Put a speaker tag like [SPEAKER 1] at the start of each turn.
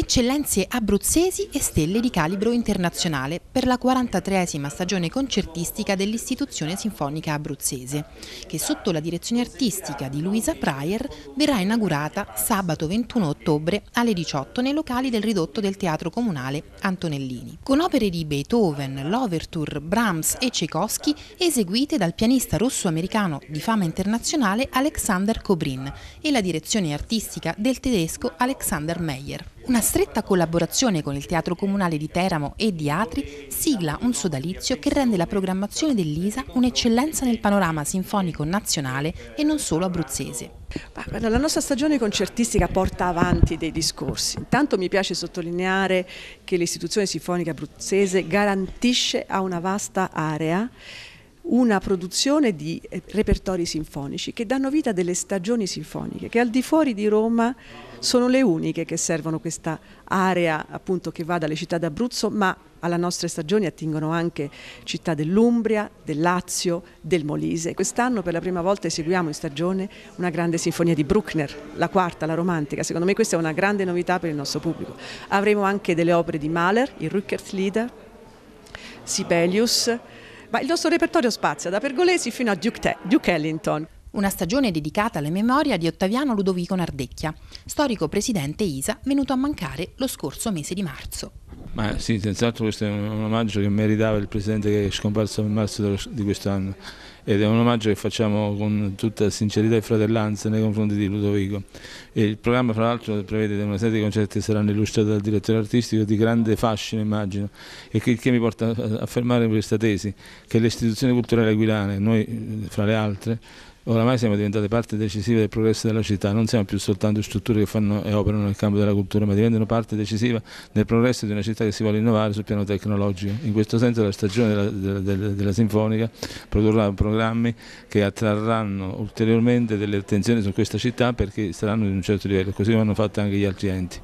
[SPEAKER 1] Eccellenze abruzzesi e stelle di calibro internazionale per la 43esima stagione concertistica dell'Istituzione Sinfonica Abruzzese, che sotto la direzione artistica di Luisa Pryor verrà inaugurata sabato 21 ottobre alle 18 nei locali del ridotto del Teatro Comunale Antonellini, con opere di Beethoven, L'Overture, Brahms e Tchaikovsky eseguite dal pianista russo-americano di fama internazionale Alexander Kobrin e la direzione artistica del tedesco Alexander Meyer. Una stretta collaborazione con il Teatro Comunale di Teramo e di Atri sigla un sodalizio che rende la programmazione dell'ISA un'eccellenza nel panorama sinfonico nazionale e non solo abruzzese.
[SPEAKER 2] La nostra stagione concertistica porta avanti dei discorsi. Intanto mi piace sottolineare che l'istituzione sinfonica abruzzese garantisce a una vasta area una produzione di eh, repertori sinfonici che danno vita a delle stagioni sinfoniche che al di fuori di Roma sono le uniche che servono questa area appunto che va dalle città d'Abruzzo ma alle nostre stagioni attingono anche città dell'Umbria, del Lazio, del Molise. Quest'anno per la prima volta eseguiamo in stagione una grande sinfonia di Bruckner, la quarta, la romantica. Secondo me questa è una grande novità per il nostro pubblico. Avremo anche delle opere di Mahler, il Rückertlieder, Sibelius, ma il nostro repertorio spazia da Pergolesi fino a Duke, Duke Ellington.
[SPEAKER 1] Una stagione dedicata alla memoria di Ottaviano Ludovico Nardecchia, storico presidente ISA venuto a mancare lo scorso mese di marzo.
[SPEAKER 3] Ma sì, senz'altro questo è un omaggio che meritava il presidente che è scomparso nel marzo di quest'anno ed è un omaggio che facciamo con tutta sincerità e fratellanza nei confronti di Ludovico. E il programma fra l'altro prevede una serie di concerti che saranno illustrati dal direttore artistico di grande fascino immagino e che, che mi porta a affermare questa tesi che le istituzioni culturali aquilane, noi fra le altre, Oramai siamo diventate parte decisiva del progresso della città, non siamo più soltanto strutture che fanno e operano nel campo della cultura, ma diventano parte decisiva del progresso di una città che si vuole innovare sul piano tecnologico. In questo senso la stagione della, della, della, della Sinfonica produrrà programmi che attrarranno ulteriormente delle attenzioni su questa città perché saranno di un certo livello, così come hanno fatto anche gli altri enti.